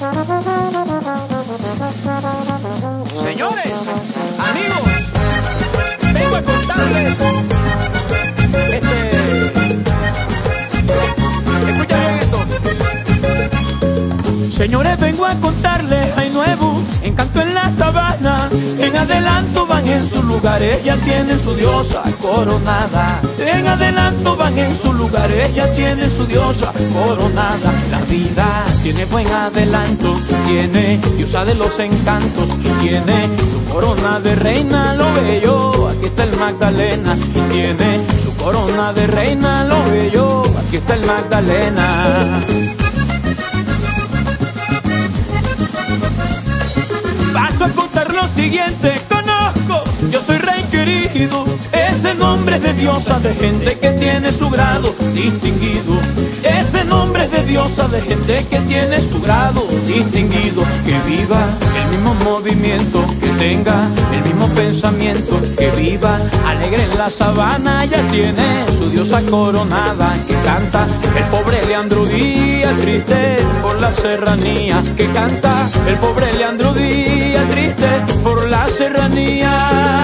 Señores, amigos, vengo a contarles este. Escucha bien esto. Señores, vengo a contarles, hay nuevo encanto en la sabana. En adelanto van en sus lugares, ya tienen su diosa coronada. En adelanto van en sus lugares, ya tienen su diosa coronada. La vida tiene adelanto, tiene diosa de los encantos tiene su corona de reina, lo veo. Aquí está el Magdalena tiene su corona de reina, lo veo. Aquí está el Magdalena. Paso a contar lo siguiente, conozco, yo soy rey querido, ese nombre es de diosa, de gente que tiene su grado distinguido, ese nombre es de diosa, de gente que tiene su grado distinguido, que viva el mismo movimiento, que tenga el mismo pensamiento, que viva alegre en la sabana, ya tiene su diosa coronada, que canta el pobre Leandro Díaz, triste por la serranía, que canta el pobre Leandro Díaz, triste por la serranía.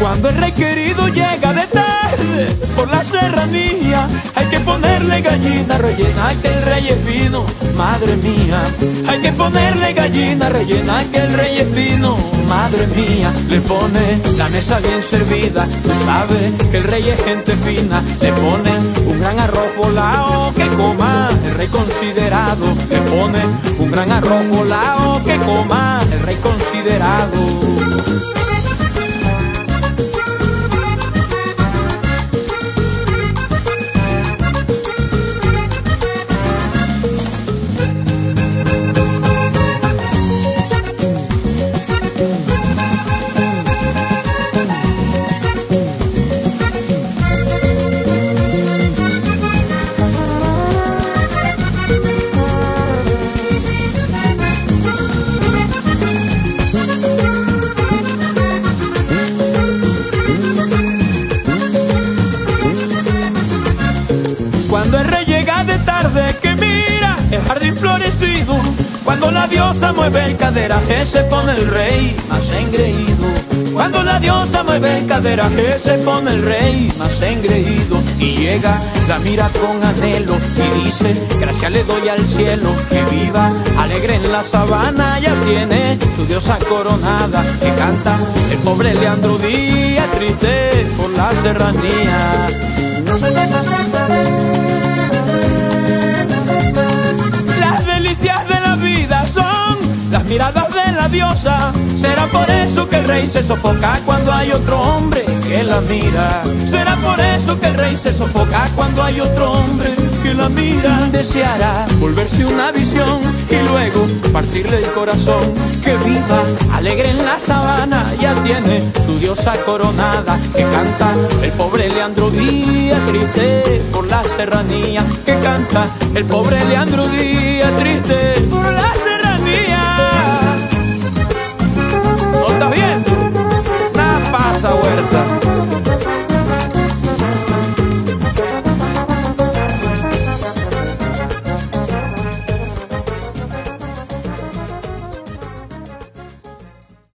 Cuando el rey querido llega de tarde por la serranía, hay que ponerle gallina rellena que el rey es fino, madre mía. Hay que ponerle gallina rellena que el rey es fino, madre mía. Le pone la mesa bien servida, tú sabes que el rey es gente fina. Le pone un gran arroz volado que coma el rey considerado. Le pone un gran arroz volado que coma el rey considerado. Cuando la diosa mueve el caderaje, se pone el rey más engreído. Cuando la diosa mueve el caderaje, se pone el rey más engreído. Y llega, la mira con anhelo y dice: Gracias le doy al cielo, que viva alegre en la sabana. Ya tiene su diosa coronada, que canta el pobre Leandro Díaz, triste por la serranía. Diosa. Será por eso que el rey se sofoca cuando hay otro hombre que la mira. Será por eso que el rey se sofoca cuando hay otro hombre que la mira. Deseará volverse una visión y luego partirle el corazón. Que viva alegre en la sabana, ya tiene su diosa coronada. Que canta el pobre Leandro Díaz, triste por la serranía. Que canta el pobre Leandro Díaz, triste por